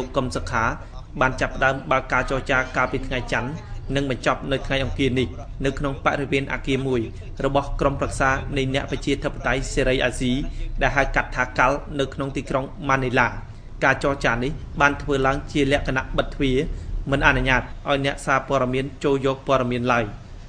លោកកឹមសុខាបានចាប់ផ្ដើមបើកការចរចាកាលពីថ្ងៃច័ន្ទនិងបញ្ចប់នៅថ្ងៃអង្គារនេះនៅក្នុងបរិវេណអគារមួយរបស់ក្រុមប្រឹក្សានៃអ្នកប្រជាធិបតេយ្យសេរីអាស៊ីដែលហៅកាត់ថាកាល់នៅក្នុងទីក្រុងម៉ានីឡាការចរចានេះបានធ្វើឡើងជាលក្ខណៈបិទទ្វារមិនអនុញ្ញាតឲ្យអ្នកសារព័ត៌មានចូលយកព័ត៌មានឡើយ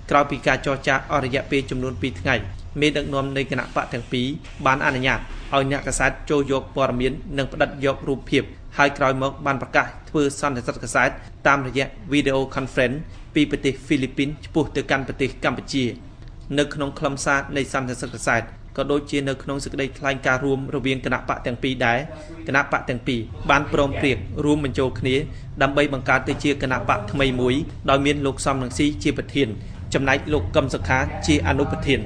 ក្រោយពីការចរចាអស់រយៈពេលចំនួន2ថ្ងៃមេដឹកនាំនៃគណៈបកទាំងពីរបានអនុញ្ញាត ឲ្យអ្នកកាសែតចូលយកព័ត៌មាននិងផ្តិតយករូបភាពហើយក្រោយមកបានប្រកាសធ្វើសន្និសីទកាសែតតាមរយៈ Video Conference ពីប្រទេសហ្វីលីពីនឆ្ពោះទៅកាន់ប្រទេសកម្ពុជា នៅក្នុងខ្លឹមសារនៃសន្និសីទកាសែតក៏ដូចជានៅក្នុងសេចក្តីថ្លែងការណ៍រួមរវាងគណៈបកទាំងពីរដែរគណៈបកទាំងពីរបានព្រមព្រៀងរួមបញ្ចូលគ្នាដើម្បីបង្កើតទៅជាគណៈបកថ្មីមួយដោយមានលោកសំរងស៊ីជាប្រធាន ចំណែកលោកកឹមសុខាជាអនុប្រធាន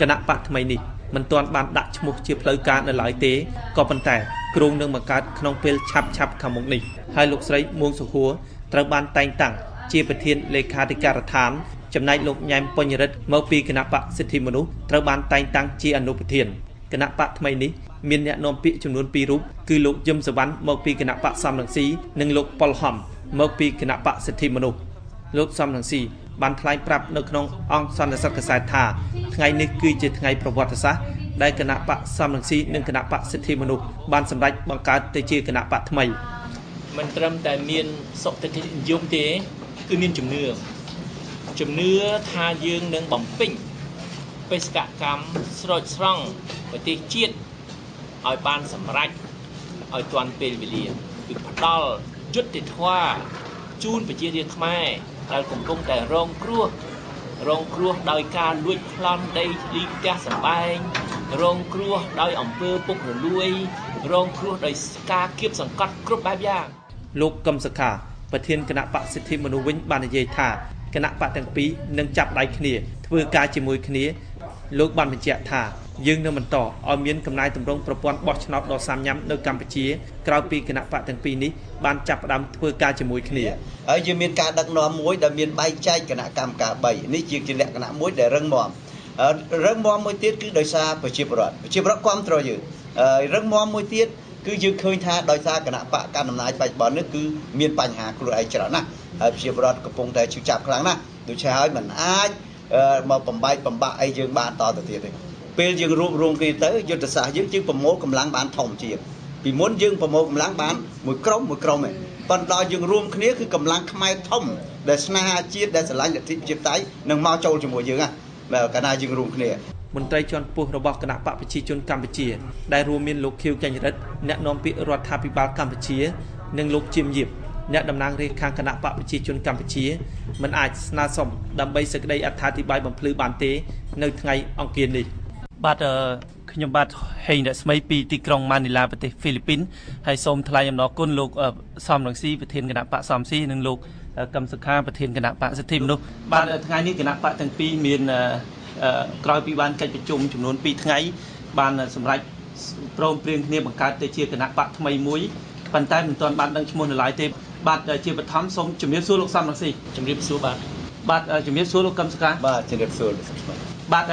គណៈបកថ្មីនេះ មិនទាន់បានដាក់ឈ្មោះជាផ្លូវការនៅឡើយទេក៏ប៉ុន្តែគ្រោងនឹងបង្កើតក្នុងពេលឆាប់ឆាប់ខាងមុខនេះហើយលោកស្រីមួងសុហួរត្រូវបានតែងតាំងជាប្រធានលេខាធិការដ្ឋានចំណែកលោកញ៉ែមបញ្ញរិទ្ធមកពីគណៈបកសិទ្ធិមនុស្សត្រូវបានតែងតាំងជាអនុប្រធានគណៈបកថ្មីនេះមានអ្នកនាំពាក្យចំនួន2រូបគឺលោកយឹមសវណ្ណមកពីគណៈបកសំរងស៊ីនិងលោកប៉ុលហំមកពីគណៈបកសិទ្ធិមនុស្សលោកសំរងស៊ី បានថ្លែងប្រាប់នៅក្នុងអង្គសន្និសីទកសែតថាថ្ងៃនេះគឺជាថ្ងៃប្រវត្តិសាស្ត្រដែលគណៈបកសំរងស៊ីនិងគណៈបកសិទ្ធិមនុស្សបានសម្រេចបង្កើតទៅជាគណៈបកថ្មីមិនត្រឹមតែមានសុខតិនិយមទេគឺមានជំនឿជំនឿថាយើងនឹងបំពេញបេសកកម្មស្រោចស្រង់ប្រទេសជាតិឲ្យបានសម្រេចឲ្យទាន់ពេលវេលាគឺផ្ដល់យុត្តិធម៌ជូនប្រជារាស្ត្រខ្មែរ ដែលកំពុងតែរងគ្រោះរងគ្រោះដោយការលួចប្លន់ដីធ្លីផ្ទះសម្បែងរងគ្រោះដោយអំពើពុករលួយ រងគ្រោះដោយការគៀបសង្កត់គ្រប់បែបយ៉ាងលោកកឹមសុខាប្រធានគណៈបកសិទ្ធិមនុស្សវិញបាននិយាយថាគណៈបកទាំងពីរនឹងចាប់ដៃគ្នាធ្វើការជាមួយគ្នា លោកបានបញ្ជាក់ថា យើងនឹងបន្តឲ្យមានកំណែតម្រង់ប្រព័ន្ធបោះឆ្នោតដ៏សាមញ្ញនៅកម្ពុជាក្រោយពីគណៈបកទាំងពីរនេះបានចាប់ផ្ដើមធ្វើការជាមួយគ្នាហើយយើងមានការដឹកនាំមួយដែលមានបែងចែកគណៈកម្មការ3នេះជាលក្ខណៈមួយដែលរឹងមាំរឹងមាំមួយទៀតគឺដោយសារប្រជាពលរដ្ឋប្រជាពលរដ្ឋគ្រប់គ្រងយើងរឹងមាំមួយទៀតគឺយើងឃើញថាដោយសារគណៈបកកណ្ដាលអំណាចបច្ចុប្បន្ននេះគឺមានបញ្ហាខ្លួនឯងច្រើនណាស់ហើយប្រជាពលរដ្ឋកំពុងតែឈឺចាប់ខ្លាំងណាស់ដូច្នេះហើយมันអាចមកបំបែកបំបាក់អីយើងបានតទៅទៀតទេ ពេលយើងរួបរวมគ្នាទៅយុទ្ធសាស្ត្រយើងជាងប្រមូលកម្លាំងបានធំជាងពីមុនយើងប្រមូលកម្លាំងបានមួយក្រុមមួយក្រុមឯងប៉ុន្តែយើងរួមគ្នាគឺកម្លាំងខ្មែរធំដែលស្នេហាជាតិដែលស្រឡាញ់លទ្ធិប្រជាធិបតេយ្យនឹងមកចូលជាមួយយើងណាកាលណាយើងរួមគ្នាមន្ត្រីជាន់ខ្ពស់របស់គណៈបកប្រជាជនកម្ពុជាដែលរួមមានលោកខៀវកញ្ញរិទ្ធអ្នកនាំពាក្យរដ្ឋាភិបាលកម្ពុជានិងលោកជៀមយៀបអ្នកតំណាងរាជខាងគណៈបកប្រជាជនកម្ពុជាមិនអាចស្នើសុំដើម្បីសេចក្តីអត្ថាធិប្បាយបំភ្លឺបានទេ នៅថ្ងៃអង្គារនេះ បាទខ្ញុំបាទហេងរស្មីពីទីក្រុងម៉ានីឡាប្រទេសហ្វីលីពីនហើយសូមថ្លែងអំណរគុណលោកសំរងស៊ីប្រធានគណៈបកសំស៊ីនិងលោកកឹមសុខាប្រធានគណៈបកសិទ្ធិមនុស្សបាទថ្ងៃនេះគណៈបកទាំងពីរមានក្រោយពីបានកិច្ចប្រជុំចំនួន2ថ្ងៃ បានសម្រេចព្រមព្រៀងគ្នាបង្កើតទៅជាគណៈបកថ្មីមួយប៉ុន្តែមិនទាន់បានដឹងឈ្មោះនៅឡើយទេបាទជាបឋមសូមជំរាបសួរលោកសំរងស៊ីជំរាបសួរបាទបាទជំរាបសួរលោកកឹមសុខាបាទជំរាបសួរ បាទ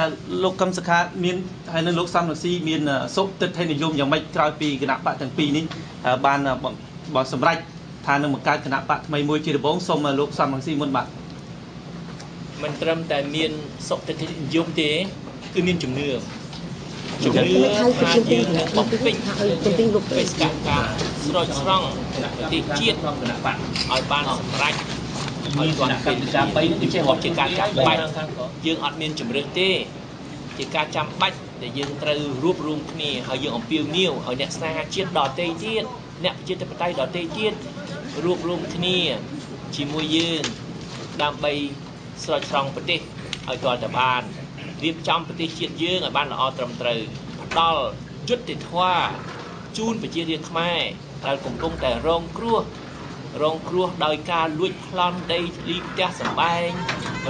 លោកកឹមសុខាមានហើយនៅលោកសំរងស៊ីមានសុខទិដ្ឋិនិយមយ៉ាងម៉េចក្រោយពីគណៈបកទាំងពីរនេះបានបងសម្រេចថានឹងបង្កើតគណៈបកថ្មីមួយជាដំបូងសូមលោកសំរងស៊ីមុនបាទមិនត្រឹមតែមានសុខទិដ្ឋិនិយមទេគឺមានជំនឿជំនឿថាយើងនឹងបំពេញបេសកកម្មស្រោចស្រង់ប្រទេសជាតិក្នុងគណៈបកឲ្យបានសម្រេច ឲ្យគាត់ពេលការ3នេះជាជាការចាំបាច់យើងអត់មានជំរឿនទេ ជាការចាំបាច់ដែលយើងត្រូវរួបរวมគ្នាហើយយើងអំពាវនាវឲ្យអ្នកស្នេហាជាតិដទៃទៀតអ្នកប្រជាធិបតេយ្យដទៃទៀតរួបរวมគ្នាជាមួយយើងដើម្បីស្រោចស្រង់ប្រទេសឲ្យទាល់តែបានរៀបចំប្រទេសជាតិយើងឲ្យបានល្អត្រឹមត្រូវផ្ដល់យុត្តិធម៌ជូនប្រជារាស្ត្រខ្មែរដែលកំពុងតែរងគ្រោះ រងគ្រោះដោយការលួចប្លន់ដីធ្លីផ្ទះសម្បែង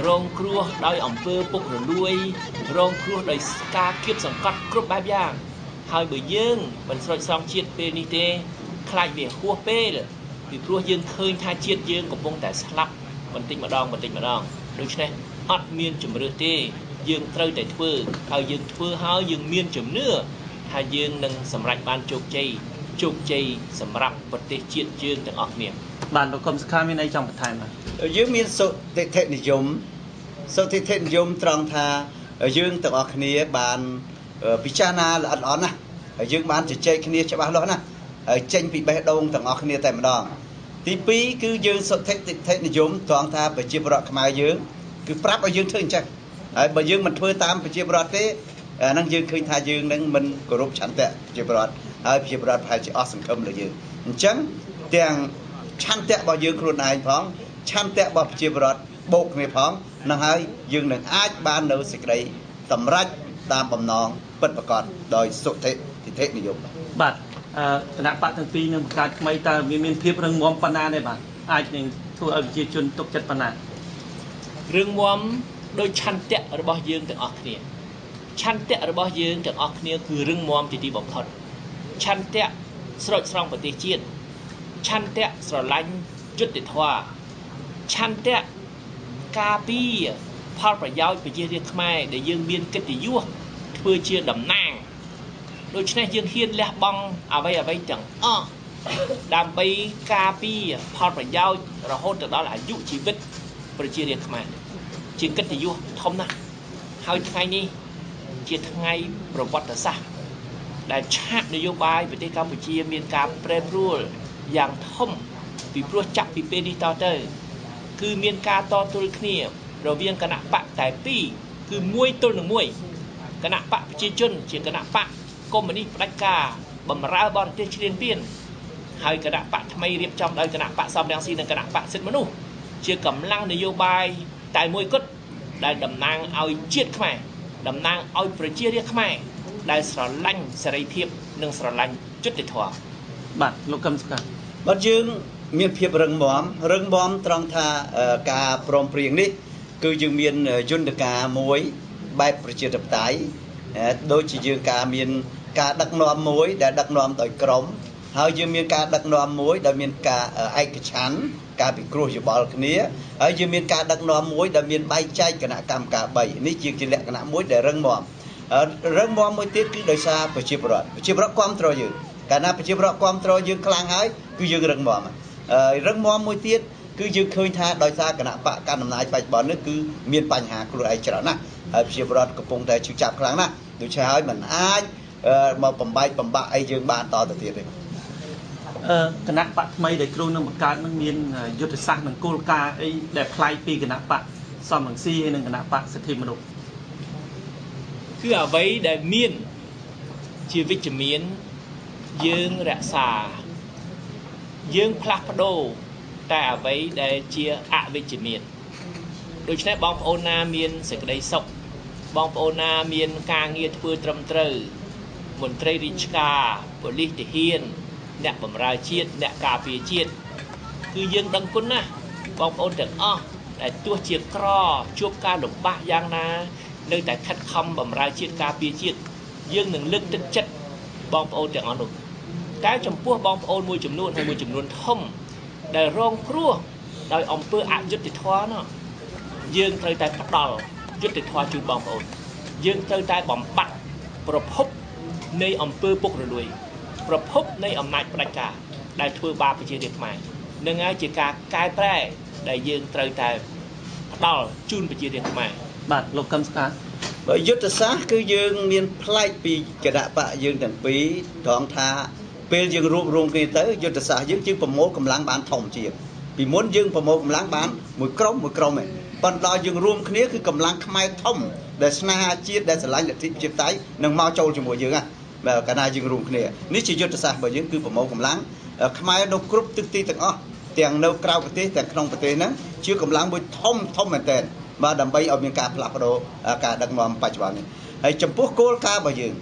រងគ្រោះដោយអំពើពុករលួយ រងគ្រោះដោយការគៀបសង្កត់គ្រប់បែបយ៉ាង ហើយបើយើងមិនស្រោចស្រង់ជាតិពេលនេះទេខ្លាចវាហួសពេលពីព្រោះយើងឃើញថាជាតិយើងកំពុងតែស្លាប់បន្តិចម្ដងបន្តិចម្ដងដូច្នេះអត់មានជំរឿទេ យើងត្រូវតែធ្វើហើយយើងធ្វើហើយយើងមានជំនឿថាយើងនឹងសម្រេចបានជោគជ័យជោគជ័យសម្រាប់ប្រទេសជាតិយើងទាំងអស់គ្នា បាទលោកកឹមសុខាមានអីចង់បន្ថែមបាទយើងមានសុតិធិនិយមសុតិធិនិយមត្រង់ថាយើងទាំងអស់គ្នាបានពិចារណាល្អិតល្អន់ណាស់ហើយយើងបានជជែកគ្នាច្បាស់លាស់ណាស់ហើយចេញពីបេះដូងទាំងអស់គ្នាតែម្ដងទី2គឺយើងសុតិធិនិយមត្រង់ថាប្រជាប្រដ្ឋខ្មែរយើងគឺប្រាប់ឲ្យយើងធ្វើអញ្ចឹងហើយបើយើងមិនធ្វើតាមប្រជាប្រដ្ឋទេអាហ្នឹងយើងឃើញថាយើងនឹងមិនគោរពឆន្ទៈប្រជាប្រដ្ឋហើយប្រជាប្រដ្ឋប្រហែលជាអស់សង្ឃឹមលើយើងអញ្ចឹងទាំង ឆន្ទៈរបស់យើងខ្លួនឯងផងឆន្ទៈរបស់ប្រជាប្រដ្ឋបូកគ្នាផងនឹងហើយយើងនឹងអាចបាននៅសេចក្តីសម្រេចតាមបំណងពិតប្រាកដដោយសុតិធិធិនិយមបាទអឺគណៈបកទាំងពីរនឹងបង្កើតថ្មីតើមានមានភាពរឹងមាំប៉ុណ្ណាទេបាទអាចនឹងធ្វើឲ្យប្រជាជនទុកចិត្តប៉ុណ្ណារឿងមមដោយឆន្ទៈរបស់យើងទាំងអស់គ្នាឆន្ទៈរបស់យើងទាំងអស់គ្នាគឺរឹងមាំជាទីបំផុតឆន្ទៈស្រោចស្រង់ប្រទេសជាតិ ឆន្ទៈស្រឡាញ់យុត្តិធម៌ឆន្ទៈការពារផលប្រយោជន៍ប្រជារាស្ត្រខ្មែរដែលយើងមានកិត្តិយសធ្វើជាតំណាងដូច្នេះយើងហ៊ានលះបង់អ្វីអ្វីទាំងអស់ដើម្បីការពារផលប្រយោជន៍រហូតទៅដល់អាយុជីវិតប្រជារាស្ត្រខ្មែរជាកិត្តិយសធំណាស់ហើយថ្ងៃនេះជាថ្ងៃប្រវត្តិសាស្ត្រដែលឆាកនយោបាយប្រទេសកម្ពុជាមានការប្រែប្រួល យ៉ាងធំពីព្រោះចាក់ពីពេលនេះតទៅ គឺមានការតទល់គ្នា រវាងគណៈបកតែពីរគឺមួយទល់នឹងមួយគណៈបកប្រជាជន ជាគណៈបកកុម្មុយនីសផ្ដាច់ការបម្រើបរទេសឈ្លានពានហើយគណៈបកថ្មីរៀបចំដោយគណៈបកសំរងស៊ីនិងគណៈបកសិទ្ធិមនុស្សជាកម្លាំងនយោបាយតែមួយគត់ដែលតំណាងឲ្យជាតិខ្មែរតំណាងឲ្យប្រជារាស្ត្រខ្មែរដែលស្រឡាញ់សេរីភាព និងស្រឡាញ់យុត្តិធម៌បាទលោកកឹមសុខា បាទយើងមានភាពរឹងមាំរឹងមាំត្រង់ថាអឺការព្រមព្រៀងនេះ គឺយើងមានយន្តការមួយបែបប្រជាធិបតេយ្យអឺដូចជាយើងការមានការដឹកនាំមួយដែលដឹកនាំដោយក្រមហើយយើងមានការដឹកនាំមួយដែលមានការឯកច្ឆ័ន្ទការពិគ្រោះយោបល់គ្នាហើយយើងមានការដឹកនាំមួយដែលមានបែងចែកគណៈកម្មការ3នេះជាលក្ខណៈមួយដែលរឹងមាំអឺរឹងមាំមួយទៀតគឺដោយសារប្រជាពលរដ្ឋប្រជាពលរដ្ឋគ្រប់គ្រងយើងកាលណាប្រជាពលរដ្ឋគ្រប់គ្រងយើងខ្លាំងហើយ គឺយើងរឹងមាំហើយរឹងមាំមួយទៀតគឺយើងឃើញថាដោយសារគណៈបកកណ្ដាលអំណាចបច្ចុប្បន្ននេះគឺមានបញ្ហាខ្លួនឯងច្រើនណាស់ហើយប្រជាពលរដ្ឋកំពុងតែជឿចាប់ខ្លាំងណាស់ដូច្នេះហើយมันអាចមកបំបែកបំបាក់អីយើងបានតទៅទៀតទេអឺគណៈបកថ្មីដែលគ្រូនឹងបង្កើតនឹងមានយុទ្ធសាស្ត្រនិងគោលការណ៍អីដែលប្លែកពីគណៈបកសំរងស៊ីហើយនិងគណៈបកសិទ្ធិមនុស្សគឺអ្វីដែលមានជាវិជ្ជមានយើងរក្សា យើងផ្លាស់ប្ដូរតែអ្វីដែលជាអវិជ្ជមានដូច្នេះបងប្អូនណាមានសេចក្តីសុខបងប្អូនណាមានការងារធ្វើត្រឹមត្រូវមន្ត្រីរាជការប៉ូលីសទាហាន អ្នកបម្រើជាតិអ្នកការពារជាតិគឺយើងដឹងគុណណាស់បងប្អូនទាំងអស់ដែលទោះជាក្រជួបការលំបាកយ៉ាងណា នៅតែខិតខំបម្រើជាតិការពារជាតិយើងនឹងលើកទឹកចិត្តបងប្អូនទាំងអស់នោះ តែចំពោះបងប្អូនមួយចំនួនហើយមួយចំនួនធំ ដែលរងគ្រោះដោយអំពើអយុត្តិធម៌នោះយើងត្រូវតែផ្ដល់យុត្តិធម៌ជូនបងប្អូនយើងត្រូវតែបំបត្តិប្រភពនៃអំពើពុករលួយប្រភពនៃអំណាចផ្ដាច់ការដែលធ្វើបាបប្រជារាស្ត្រខ្មែរនឹងហើយជាការកែប្រែដែលយើងត្រូវតែផ្ដល់ជូនប្រជារាស្ត្រខ្មែរបាទលោកកឹមសុខាបើយុទ្ធសាស្ត្រគឺយើងមានប្លែកពីគណៈបកយើងទាំងពីរត្រង់ថា ពេលយើងរួបរวมគ្នាទៅយុទ្ធសាស្ត្រយើងយើងប្រមូលកម្លាំងបានធំជាងពីមុនយើងប្រមូលកម្លាំងបានមួយក្រុមមួយក្រុមឯងប៉ុន្តែដល់យើងរួមគ្នាគឺកម្លាំងខ្មែរធំដែលស្នេហាជាតិដែលស្រឡាញ់លទ្ធិប្រជាធិបតេយ្យនឹងមកចូលជាមួយយើងណាបើកាលណាយើងរួមគ្នានេះជាយុទ្ធសាស្ត្ររបស់យើងគឺប្រមូលកម្លាំងខ្មែរនៅគ្រប់ទិសទីទាំងអស់ទាំងនៅក្រៅប្រទេសទាំងក្នុងប្រទេសហ្នឹងជាកម្លាំងមួយធំធំមែនទែនបាទដើម្បីឲ្យមានការផ្លាស់ប្ដូរការដឹកនាំបច្ចុប្បន្ននេះហើយចំពោះគោលការណ៍របស់យើង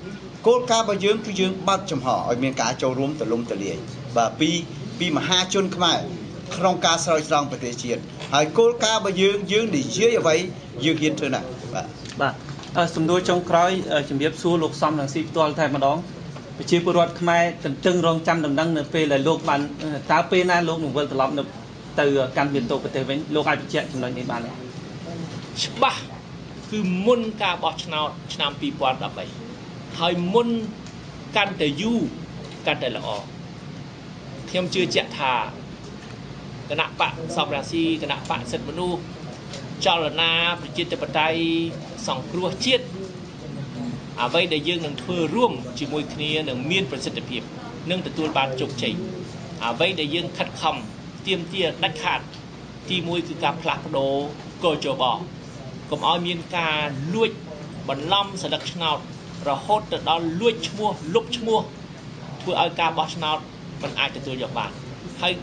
គោលការណ៍របស់យើងគឺយើងបើកចំហឲ្យមានការចូលរួមទលំទលាយបាទពីពីមហាជនខ្មែរក្នុងការស្រោចស្រង់ប្រទេសជាតិហើយគោលការណ៍របស់យើងយើងនិយាយអ្វីយើងហ៊ានធ្វើណាស់បាទបាទអឺសំណួរចុងក្រោយជំរាបសួរលោកសំរងស៊ីផ្ទាល់តែម្ដងប្រជាពលរដ្ឋខ្មែរទន្ទឹងរង់ចាំដំណឹងនៅពេលដែលលោកបានតើពេលណាលោកនឹងវិលត្រឡប់នៅទៅកម្មវិធីប្រទេសវិញលោកអាចបញ្ជាក់ចំណុចនេះបានទេច្បាស់គឺមុនការបោះឆ្នោតឆ្នាំ2013 ហើយមុនកាន់តែយូរកាន់តែល្អខ្ញុំជឿជាក់ថាគណៈបកសំរាស៊ីគណៈបកសិទ្ធិមនុស្សចលនាប្រជាធិបតេយ្យសង្គ្រោះជាតិអ្វីដែលយើងនឹងធ្វើរួមជាមួយគ្នានឹងមានប្រសិទ្ធភាពនិងទទួលបានជោគជ័យអ្វីដែលយើងខិតខំទៀមទាដាច់ខាត ទី1គឺការផ្លាស់ប្ដូរកោជបកុំឲ្យមានការលួចបន្លំសន្លឹកឆ្នោត រហូតទៅដល់លួចឈ្មោះលុបឈ្មោះធ្វើឲ្យការបោះឆ្នោតមិនអាចទទួលយកបានហើយ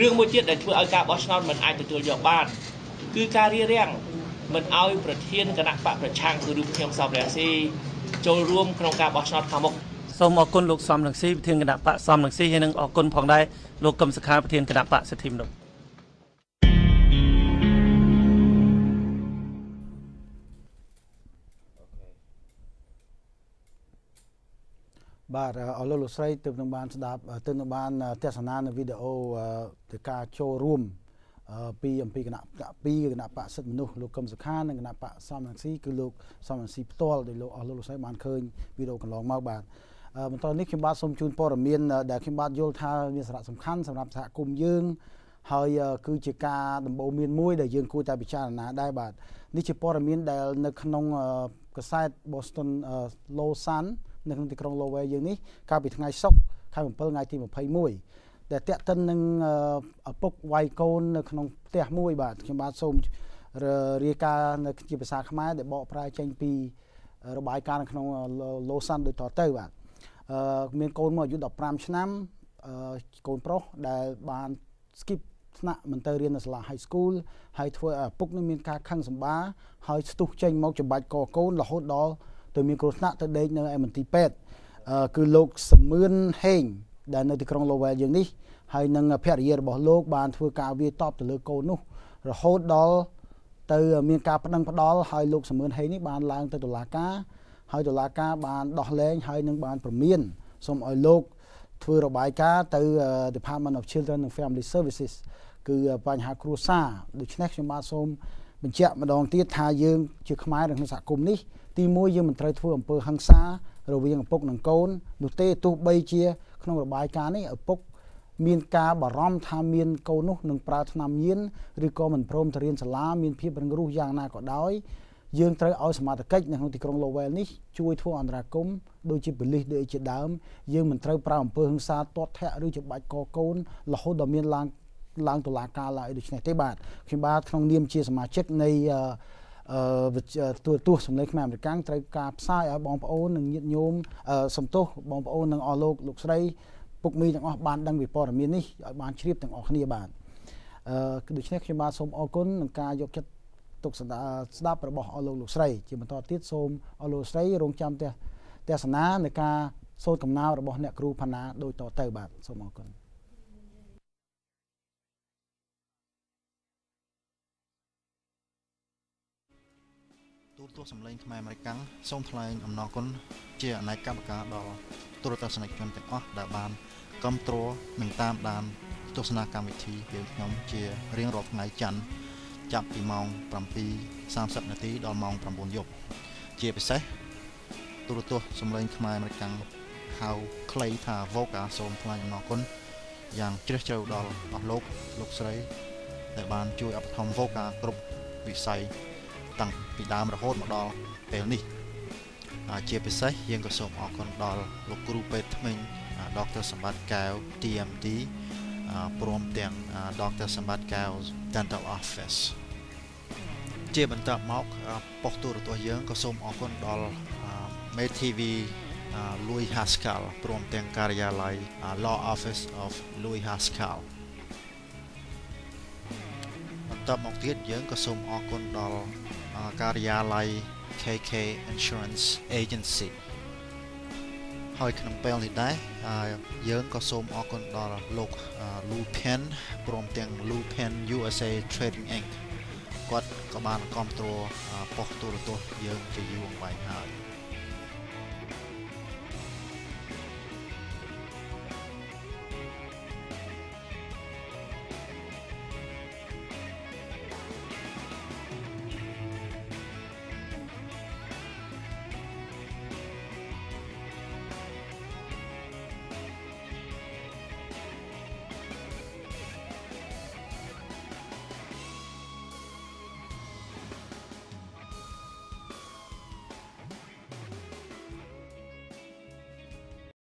រឿងមួយទៀតដែលធ្វើឲ្យការបោះឆ្នោតមិនអាចទទួលយកបានគឺការរៀបរៀងមិនឲ្យប្រធានគណៈបកប្រឆាំងគឺរូបខ្ញុំសំរាស៊ីចូលរួមក្នុងការបោះឆ្នោតខាងមុខសូមអរគុណលោកសំរងស៊ីប្រធានគណៈបកសំរងស៊ីហើយនិងអរគុណផងដែរលោកកឹមសុខាប្រធានគណៈបកសិទ្ធិមនុស្ស បាទអរលោកលោកស្រីទើបនឹងបានស្ដាប់ទើបនឹងបានទស្សនានៅវីដេអូទៅការចូលរួមពីអំពីគណៈពីគណៈបកសិទ្ធិមនុស្សលោកកឹមសុខានិងគណៈបកសំរងស៊ីគឺលោកសំរងស៊ីផ្ទាល់ដែលលោកអស់លោកលោកស្រីបានឃើញវីដេអូកន្លងមកបាទបន្តនេះខ្ញុំបាទសូមជូនព័ត៌មានដែលខ្ញុំបាទយល់ថាមានសារៈសំខាន់សម្រាប់សហគមន៍យើងហើយគឺជាការដំបូន្មានមួយដែលយើងគួរតែពិចារណាដែរបាទនេះជាព័ត៌មានដែលនៅក្នុងកាសែត Boston Losan នៅក្នុងទីក្រុង Lowell យើងនេះកាលពីថ្ងៃសុក្រខែ7ថ្ងៃទី21ដែលតាក់ទិននឹងឪពុកវាយកូននៅក្នុងផ្ទះមួយបាទខ្ញុំបាទសូមរាយការណ៍នៅជាភាសាខ្មែរដែលបកប្រែចេញពីរបាយការណ៍នៅក្នុង Losan ដូចតទៅបាទអឺមានកូនមួយអាយុ15ឆ្នាំអឺកូនប្រុសដែលបាន skip ថ្នាក់មិនទៅរៀននៅសាលា high school ហើយធ្វើឲ្យឪពុកនឹងមានការខឹងសម្បាហើយស្ទុះចេញមកច្បាច់កកូនរហូតដល់ ទៅមានគ្រោះថ្នាក់ទៅដេកនៅឯមន្ទីរពេទ្យគឺលោកសមឿនហេងដែលនៅទីក្រុង Lowell យើងនេះហើយនឹងភរិយារបស់លោកបានធ្វើការវាយតបទៅលើកូននោះរហូតដល់ទៅមានការប្តឹងផ្ដាល់ហើយលោកសមឿនហេងនេះបានឡើងទៅតុលាការហើយតុលាការបានដោះលែងហើយនឹងបានព្រមានសូមឲ្យលោកធ្វើរបាយការណ៍ទៅ Department of Children and Family Services គឺបញ្ហាគ្រួសារដូច្នេះខ្ញុំបាទសូមបញ្ជាក់ម្ដងទៀតថាយើងជាខ្មែរក្នុងសហគមន៍នេះ ទីមួយយើងមិនត្រូវធ្វើអំពើហិង្សារវាងឪពុកនិងកូននោះទេទោះបីជា ក្នុងរបាយការណ៍នេះឪពុកមានការបារម្ភថាមានកូននោះនឹងប្រើថ្នាំញៀនឬក៏មិនព្រមទៅរៀនសាលាមានភាពរឹងរូសយ៉ាងណាក៏ដោយយើងត្រូវឲ្យសមត្ថកិច្ចនៅក្នុងទីក្រុង Lowell នេះជួយធ្វើអន្តរាគមន៍ដូចជាប៉ូលីសដូចជាដើមយើងមិនត្រូវប្រើអំពើហិង្សាទាត់ធាក់ឬច្បាច់កកូនរហូតដល់មានឡើងឡើងតុលាការឡើយដូច្នេះទេបាទខ្ញុំបាទក្នុងនាមជាសមាជិកនៃអឺ ទូទស្សន៍សម្លេងខ្មែរអមេរិកត្រូវការផ្សាយឲ្យបងប្អូននិងញាតិញោមសំទោសបងប្អូននិងអស់លោកលោកស្រីពុកមីទាំងអស់បានដឹងពីព័ត៌មាននេះឲ្យបានជ្រាបទាំងអស់គ្នាបាទអឺដូច្នេះខ្ញុំបាទសូមអរគុណនឹងការយកចិត្តទុកស្ដាប់របស់អស់លោកលោកស្រីជាបន្តទៀតសូមអស់លោកស្រីរងចាំទស្សនានៃការសូត្រកំណៅរបស់អ្នកគ្រូផាណាដូចតទៅបាទសូមអរគុណ ទូរទស្សន៍សម្លេងខ្មែរអាមេរិកសូមថ្លែងអំណរគុណជាអនេកកម្មការដល់ទូរទស្សនិកជនទាំងអស់ដែលបានគ្រប់គ្រងនិងតាមដានទស្សនាកម្មវិធីយើងខ្ញុំជារៀងរាល់ថ្ងៃច័ន្ទចាប់ពីម៉ោង7:30នាទីដល់ម៉ោង9យប់ជាពិសេសទូរទស្សន៍សម្លេងខ្មែរអាមេរិកហៅខ្លីថា Voca សូមថ្លែងអំណរគុណយ៉ាងជ្រាលជ្រៅដល់អស់លោកលោកស្រី ដែលបានជួយឧបត្ថម្ភ Voca គ្រប់វិស័យ តាំងពីដើមរហូតមកដល់ពេលនេះជាពិសេសយើងក៏សូមអរគុណដល់លោកគ្រូពេទ្យថ្មីដុកទ័រសម្បត្តិកែវ TMD ព្រមទាំងដុកទ័រសម្បត្តិកែវ Dental Office ជាបន្តមកប៉ុស្តិ៍ទូរទស្សន៍យើងក៏សូមអរគុណដល់ Med TV Louis Haskell ព្រមទាំងការិយាល័យ Law Office of Louis Haskell បន្តមកទៀតយើងក៏សូមអរគុណដល់ ការិយាល័យ KK Insurance Agency ហើយក្នុងពេលនេះដែរយើងក៏សូមអរគុណដល់លោក Lu Pen ព្រមទាំង Lu Pen USA Trading Inc គាត់ក៏បានគ្រប់គ្រងប៉ុស្តិ៍ទូរទស្សន៍យើងជាយូរអង្វែងហើយ